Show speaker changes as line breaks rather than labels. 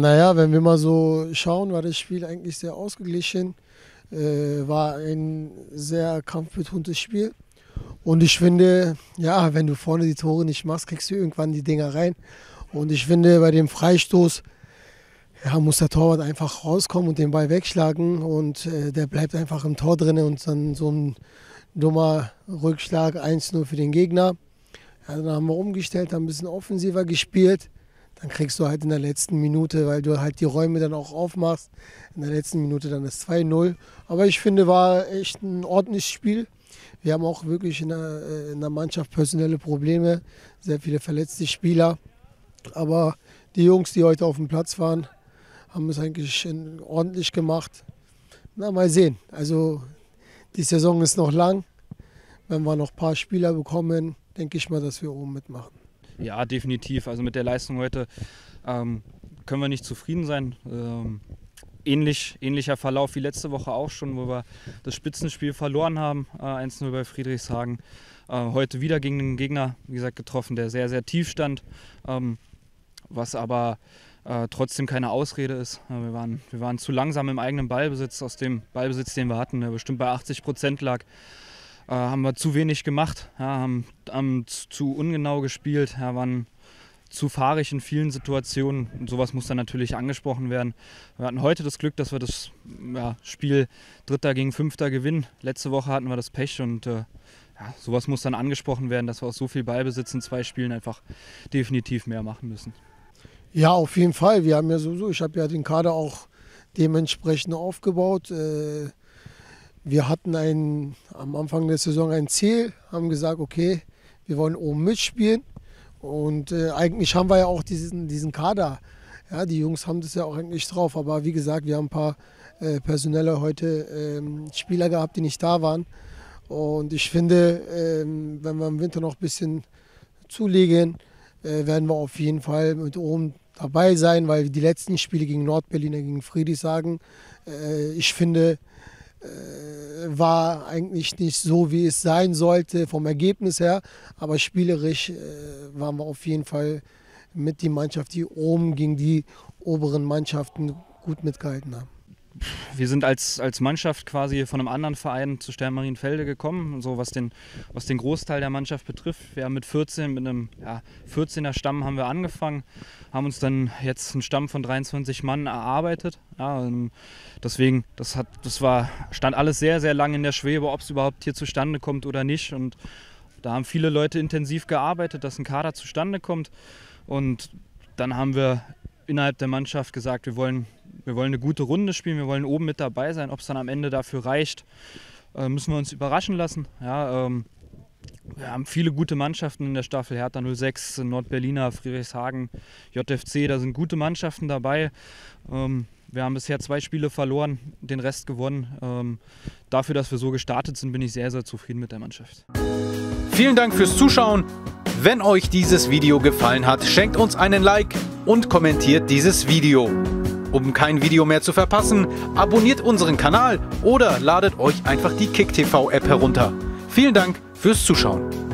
Naja, wenn wir mal so schauen, war das Spiel eigentlich sehr ausgeglichen. Äh, war ein sehr kampfbetontes Spiel. Und ich finde, ja, wenn du vorne die Tore nicht machst, kriegst du irgendwann die Dinger rein. Und ich finde, bei dem Freistoß ja, muss der Torwart einfach rauskommen und den Ball wegschlagen. Und äh, der bleibt einfach im Tor drin und dann so ein dummer Rückschlag 1-0 für den Gegner. Ja, dann haben wir umgestellt, haben ein bisschen offensiver gespielt. Dann kriegst du halt in der letzten Minute, weil du halt die Räume dann auch aufmachst, in der letzten Minute dann das 2-0. Aber ich finde, war echt ein ordentliches Spiel. Wir haben auch wirklich in der, äh, in der Mannschaft personelle Probleme, sehr viele verletzte Spieler. Aber die Jungs, die heute auf dem Platz waren, haben es eigentlich ordentlich gemacht. Na, mal sehen. Also die Saison ist noch lang. Wenn wir noch ein paar Spieler bekommen, denke ich mal, dass wir oben mitmachen.
Ja, definitiv. Also mit der Leistung heute ähm, können wir nicht zufrieden sein. Ähm, ähnlich, ähnlicher Verlauf wie letzte Woche auch schon, wo wir das Spitzenspiel verloren haben, äh, 1-0 bei Friedrichshagen. Äh, heute wieder gegen einen Gegner, wie gesagt, getroffen, der sehr, sehr tief stand, ähm, was aber äh, trotzdem keine Ausrede ist. Äh, wir, waren, wir waren zu langsam im eigenen Ballbesitz, aus dem Ballbesitz, den wir hatten, der bestimmt bei 80 Prozent lag äh, haben wir zu wenig gemacht, ja, haben, haben, zu ungenau gespielt, ja, waren zu fahrig in vielen Situationen. Und sowas muss dann natürlich angesprochen werden. Wir hatten heute das Glück, dass wir das ja, Spiel Dritter gegen Fünfter gewinnen. Letzte Woche hatten wir das Pech und äh, ja, sowas muss dann angesprochen werden, dass wir aus so viel Ballbesitz in zwei Spielen einfach definitiv mehr machen müssen.
Ja, auf jeden Fall. Wir haben ja sowieso, ich habe ja den Kader auch dementsprechend aufgebaut. Äh, wir hatten ein, am Anfang der Saison ein Ziel, haben gesagt, okay, wir wollen oben mitspielen. Und äh, eigentlich haben wir ja auch diesen, diesen Kader. Ja, die Jungs haben das ja auch eigentlich drauf. Aber wie gesagt, wir haben ein paar äh, personelle heute ähm, Spieler gehabt, die nicht da waren. Und ich finde, ähm, wenn wir im Winter noch ein bisschen zulegen, äh, werden wir auf jeden Fall mit oben dabei sein, weil die letzten Spiele gegen Nordberliner, gegen Friedrichshagen, äh, ich finde, äh, war eigentlich nicht so, wie es sein sollte vom Ergebnis her. Aber spielerisch äh, waren wir auf jeden Fall mit die Mannschaft, die oben gegen die oberen Mannschaften gut mitgehalten haben
wir sind als, als Mannschaft quasi von einem anderen Verein zu Sternmarienfelde gekommen, so was den, was den Großteil der Mannschaft betrifft. Wir haben mit 14, mit einem ja, 14er Stamm haben wir angefangen, haben uns dann jetzt einen Stamm von 23 Mann erarbeitet. Ja, deswegen, das, hat, das war, stand alles sehr, sehr lange in der Schwebe, ob es überhaupt hier zustande kommt oder nicht. Und da haben viele Leute intensiv gearbeitet, dass ein Kader zustande kommt. Und dann haben wir innerhalb der Mannschaft gesagt, wir wollen wir wollen eine gute Runde spielen, wir wollen oben mit dabei sein. Ob es dann am Ende dafür reicht, äh, müssen wir uns überraschen lassen. Ja, ähm, wir haben viele gute Mannschaften in der Staffel. Hertha 06, Nordberliner, Friedrichshagen, JFC, da sind gute Mannschaften dabei. Ähm, wir haben bisher zwei Spiele verloren, den Rest gewonnen. Ähm, dafür, dass wir so gestartet sind, bin ich sehr, sehr zufrieden mit der Mannschaft.
Vielen Dank fürs Zuschauen. Wenn euch dieses Video gefallen hat, schenkt uns einen Like und kommentiert dieses Video. Um kein Video mehr zu verpassen, abonniert unseren Kanal oder ladet euch einfach die KickTV App herunter. Vielen Dank fürs Zuschauen.